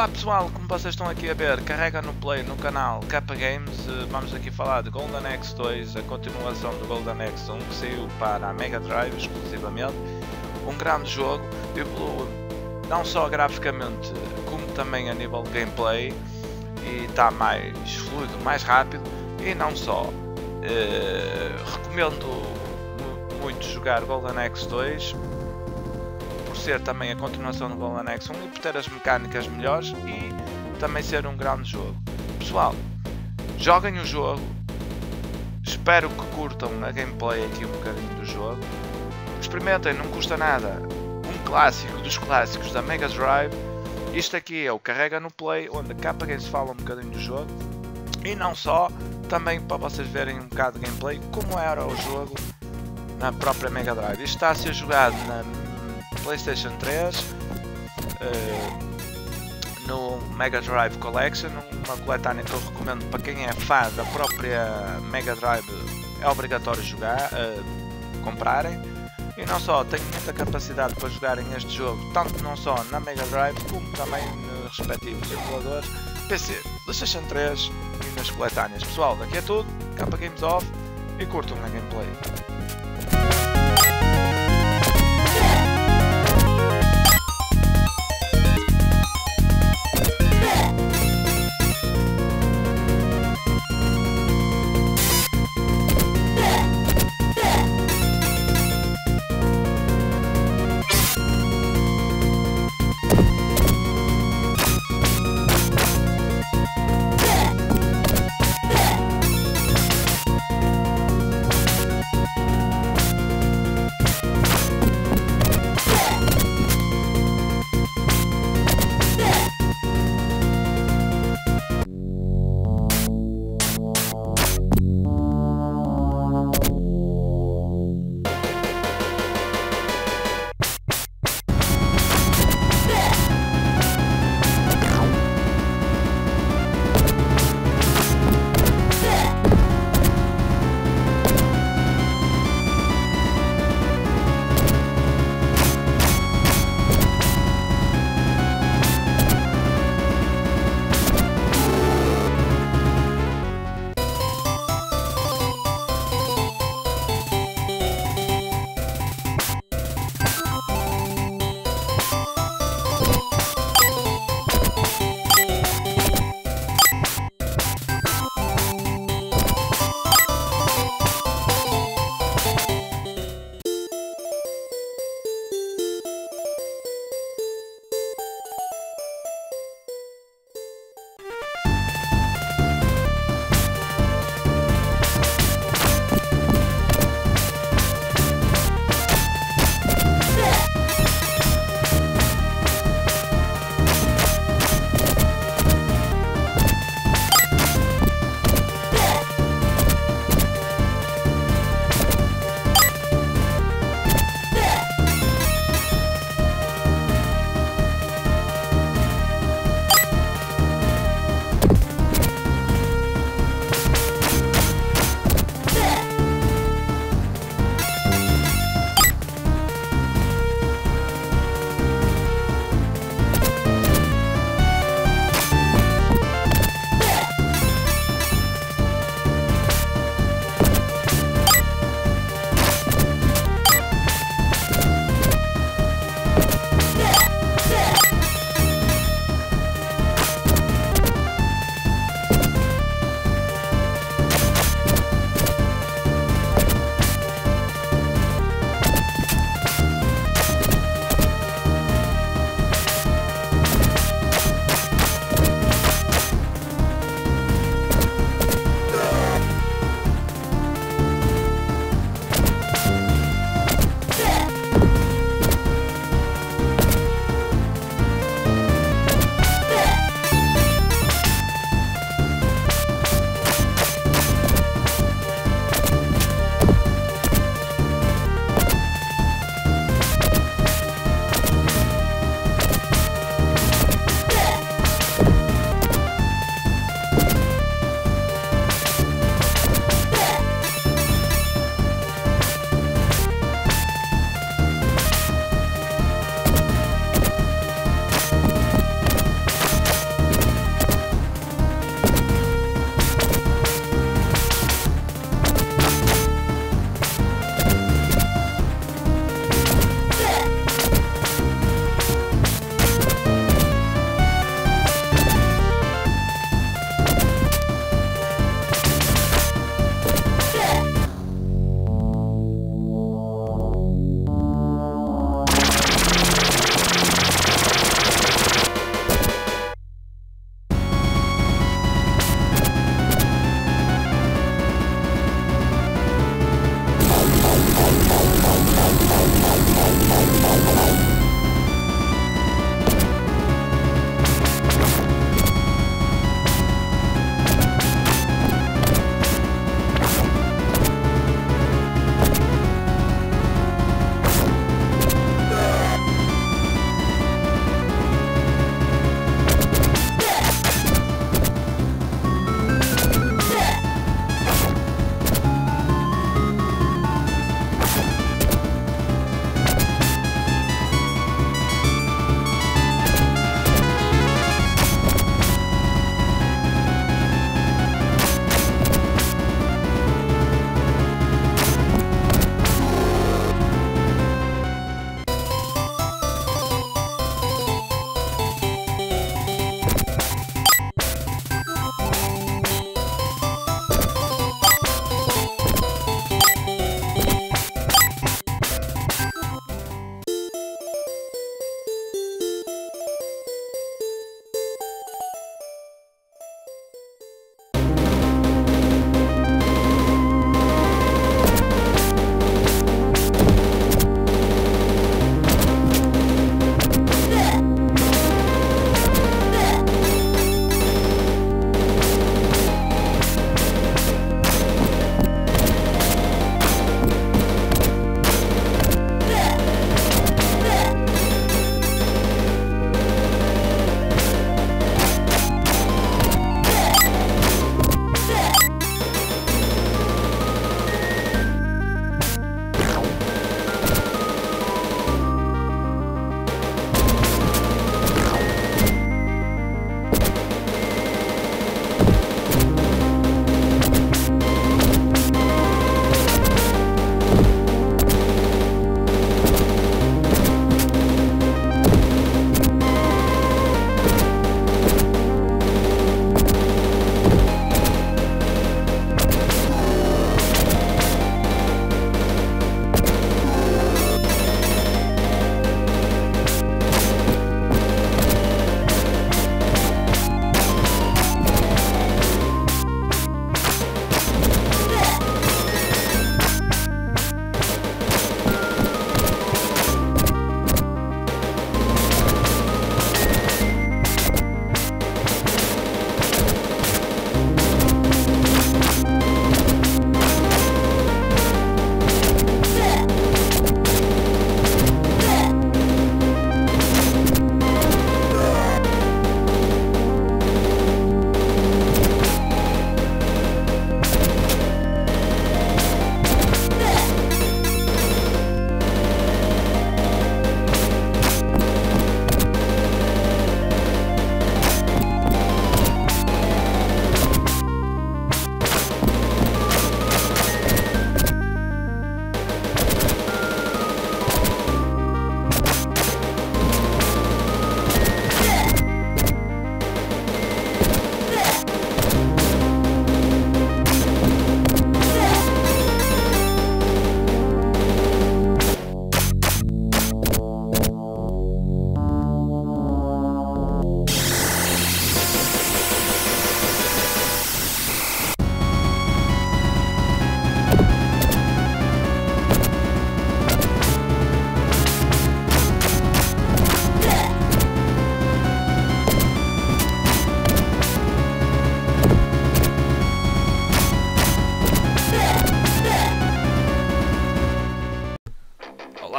Olá pessoal, como vocês estão aqui a ver, carrega no play no canal Kappa Games, eh, vamos aqui falar de Golden Axe 2, a continuação do Golden Axe 1 que saiu para a Mega Drive exclusivamente. Um grande jogo, evolui não só graficamente como também a nível de gameplay e está mais fluido, mais rápido e não só. Eh, recomendo muito jogar Golden Axe 2 ser também a continuação do Golden Axe 1 e por ter as mecânicas melhores e também ser um grande jogo. Pessoal, joguem o jogo, espero que curtam a gameplay aqui um bocadinho do jogo, experimentem, não custa nada, um clássico dos clássicos da Mega Drive, isto aqui é o Carrega no Play, onde a capa se fala um bocadinho do jogo, e não só, também para vocês verem um bocado de gameplay, como era o jogo na própria Mega Drive. Isto está a ser jogado na PlayStation 3, uh, eh, no Mega Drive Collection, uma coletânea que eu recomendo para quem é fã da própria Mega Drive, é obrigatório jogar, uh, comprarem. E não só, tem muita capacidade para jogarem este jogo, tanto não só na Mega Drive como também nos respectivos emuladores PC, PlayStation 3 e nas coletâneas. Pessoal, daqui é tudo, capa Games Off e curtam a gameplay.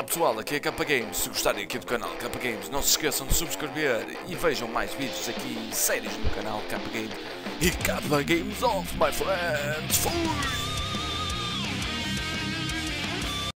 Pessoal, aqui é Kappa Games. Se gostarem aqui do canal Kappa Games, não se esqueçam de subscrever e vejam mais vídeos aqui, séries no canal Kappa Games. E Kappa Games Off, my friends! Fui!